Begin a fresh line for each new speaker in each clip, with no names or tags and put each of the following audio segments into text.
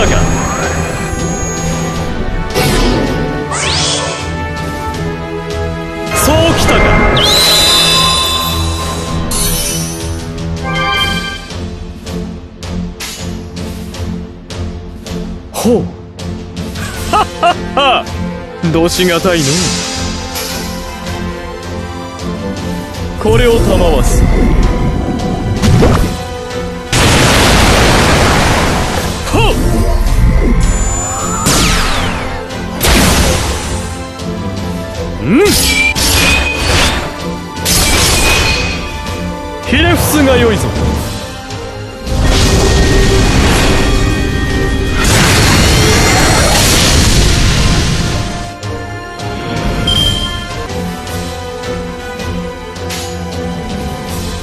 たかそうきたか。ほう。はっはっは。どしがたいの。これを賜す。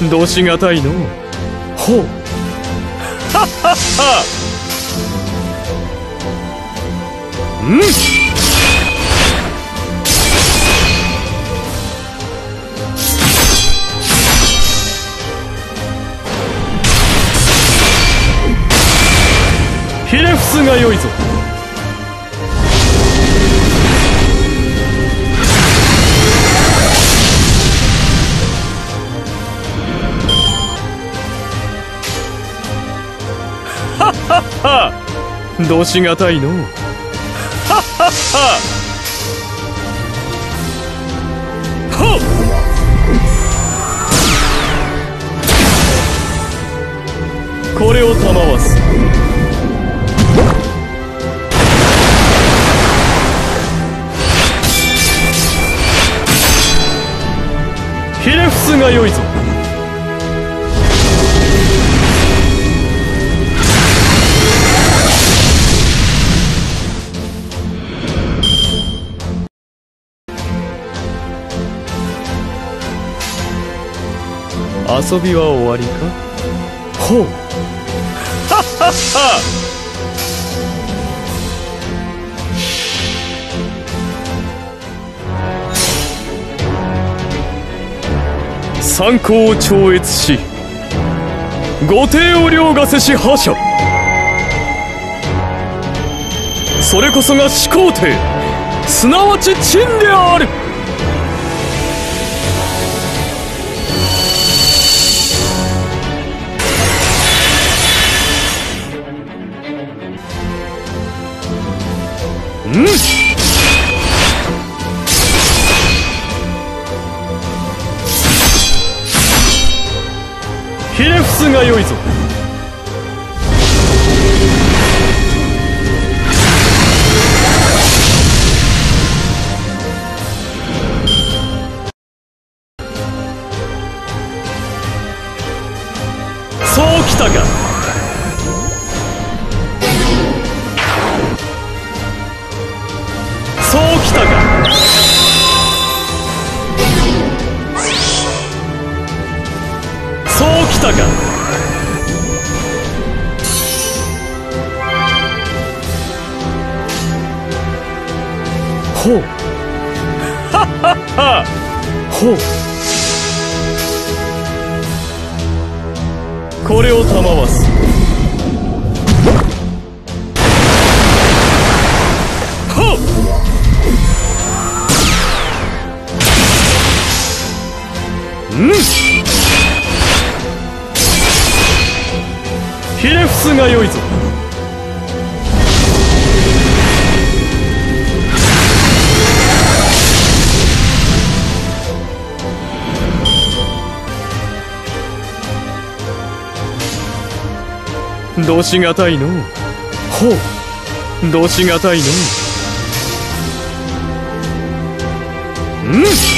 感動しがたいの。ほう。はっはっはうん。どしがたいの。はっはっはほっこれを賜すひれ伏すがよいぞ遊びは終わりか？ほう。はっはっは参考を超越し御帝を凌駕せし覇者。それこそが始皇帝すなわち陳である。うん。ひれ伏すがよいぞ。そうきたかほう。はっはっはほう。これを賜す。ほう。うん。ひれ伏すがよいぞ。どうしがたいの？ほうどうしがたいの？うん。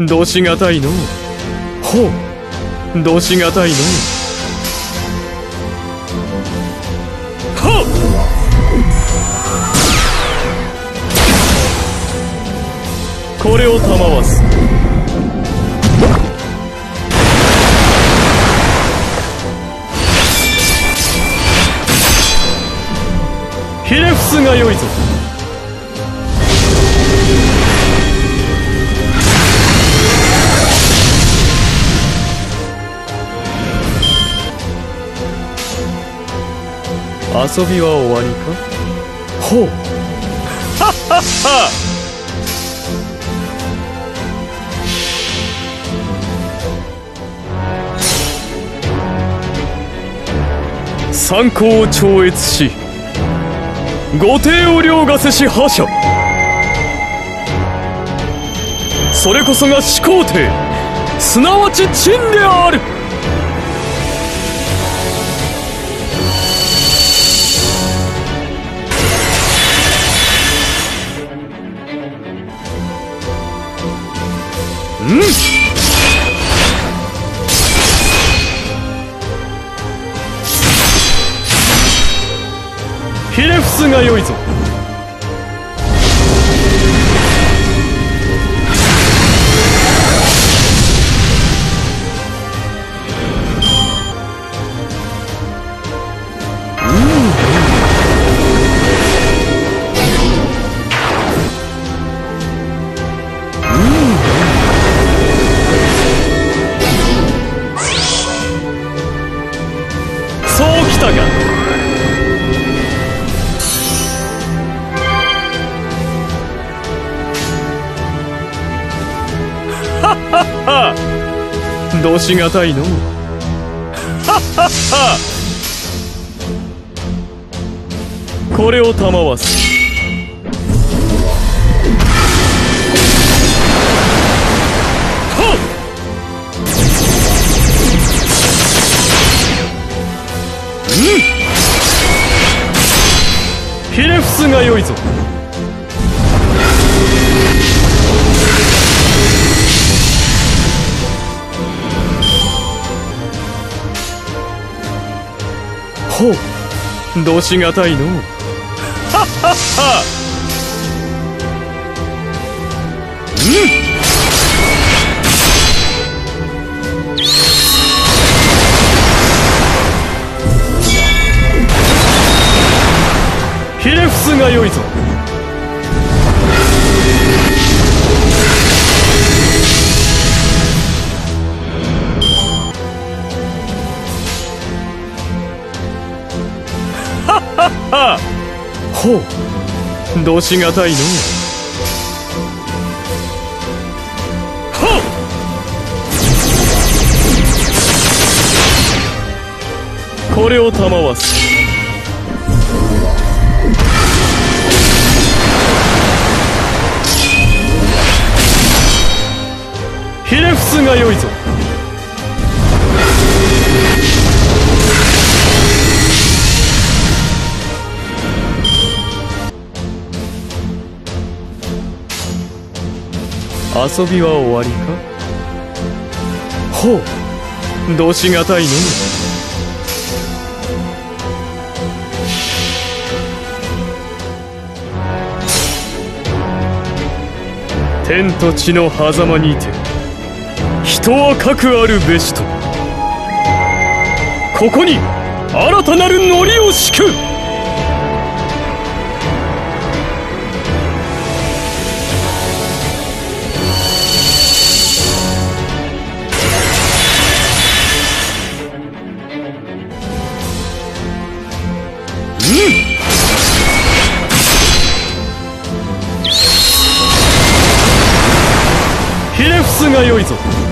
どしがたいの？ほうどうしがたいの？ほう！これを賜す。ひれ伏すがよいぞ。遊びは終わりか？ほう。はっはっは参考を超越し御帝を凌駕せし覇者。それこそが始皇帝すなわち陳である。ヒレフスがよいぞ。どうしがたいの？はははこれを賜すうん、ピレフスが良いぞ。ほう。どしがたいの？はっはっはうん。ひれ伏すがよいぞ。ほう。どしがたいの？これを賜すひれ伏すがよいぞ。遊びは終わりか？ほうどしがたいの？天と地の狭間にて人は核あるべしと。ここに新たなるノリを敷く！ひれ伏すがよいぞ。